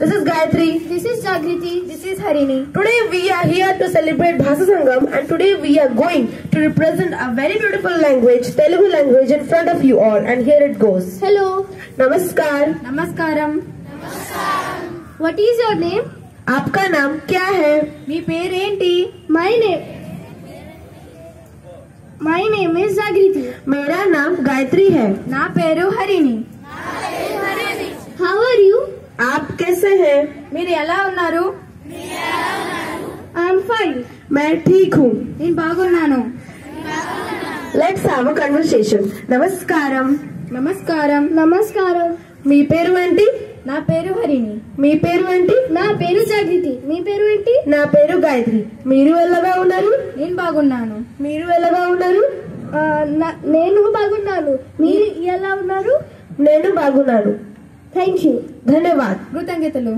This is Gayatri. This is Jagriti. This is Harini. Today we are here to celebrate Bhasa Sangam and today we are going to represent a very beautiful language, Telugu language in front of you all and here it goes. Hello. Namaskar. Namaskaram. Namaskaram. What is your name? आपका नाम क्या है मी पेर anti my name my name is Jagriti मेरा नाम गायत्री है ना पेरो हरिणी మీరు ఎలా ఉన్నారు? ఐఎమ్ ఫైన్ మై ఠీక్ హూ నేను బాగున్నాను. లెట్స్ హావ్ అ కన్వర్సేషన్ నమస్కారం. నమస్కారం. నమస్కారం. మీ పేరు ఏంటి? నా పేరు హరిణి. మీ పేరు ఏంటి? నా పేరు జాగృతి. మీ పేరు ఏంటి? నా పేరు గాయత్రి. మీరు ఎలాగా ఉన్నారు? నేను బాగున్నాను. మీరు ఎలాగా ఉన్నారు? నేను బాగున్నాను. మీరు ఎలా ఉన్నారు? నేను బాగున్నాను. ಥ್ಯಾಂಕ್ ಯು ಧನ್ಯವಾದ ಕೃತಜ್ಞತಲು